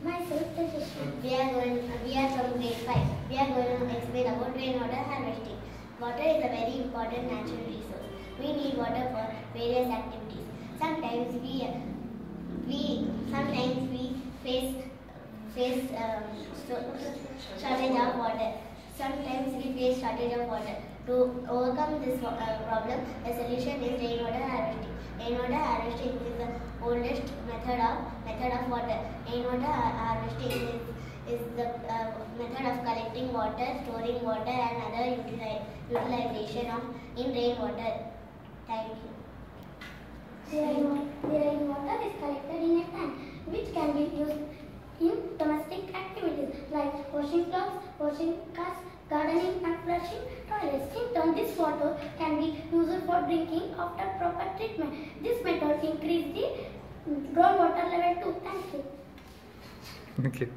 My sister we are going we are from grade 5. We are going to explain about rainwater harvesting. Water is a very important natural resource. We need water for various activities. Sometimes we we sometimes we face face um, shortage of water. Sometimes we face shortage of water. To overcome this uh, problem, the solution is rainwater harvesting. Rainwater harvesting is oldest method of method of water. Rainwater har- harvesting is, is the uh, method of collecting water, storing water, and other utili- utilization of in rainwater. Thank you. The rainwater, is collected in a tank which can be used in domestic activities like washing clothes, washing cars, gardening and flushing toilets. In turn, this water can be used for drinking after proper treatment. This increase the groundwater level too. Thank you. Okay.